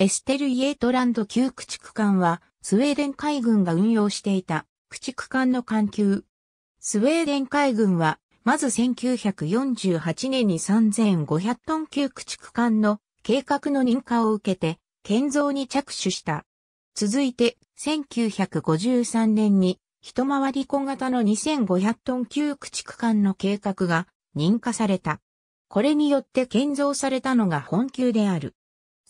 エステルイエートランド級駆逐艦は、スウェーデン海軍が運用していた駆逐艦の艦級。スウェーデン海軍は、まず1948年に3500トン級駆逐艦の計画の認可を受けて、建造に着手した。続いて、1953年に、一回り小型の2500トン級駆逐艦の計画が認可された。これによって建造されたのが本級である。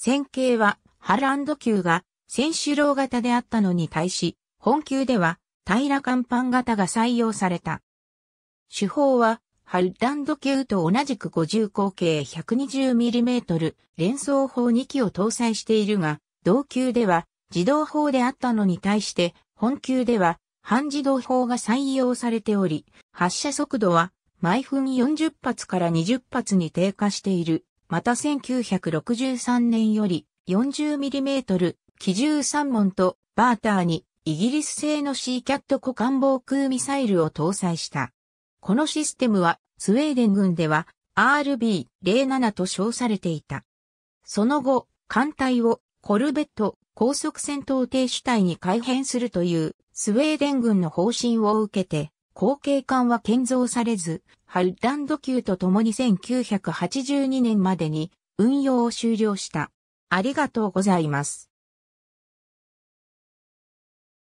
線形はハランド級が千種郎型であったのに対し、本級では平ら甲板型が採用された。手法はハランド級と同じく50口径 120mm 連装砲2機を搭載しているが、同級では自動砲であったのに対して、本級では半自動砲が採用されており、発射速度は毎分40発から20発に低下している。また1963年より 40mm 機銃3門とバーターにイギリス製のシーキャット股間防空ミサイルを搭載した。このシステムはスウェーデン軍では RB07 と称されていた。その後、艦隊をコルベット高速戦闘艇主体に改変するというスウェーデン軍の方針を受けて、後継艦は建造されず、ハルランド級と共に1982年までに運用を終了した。ありがとうございます。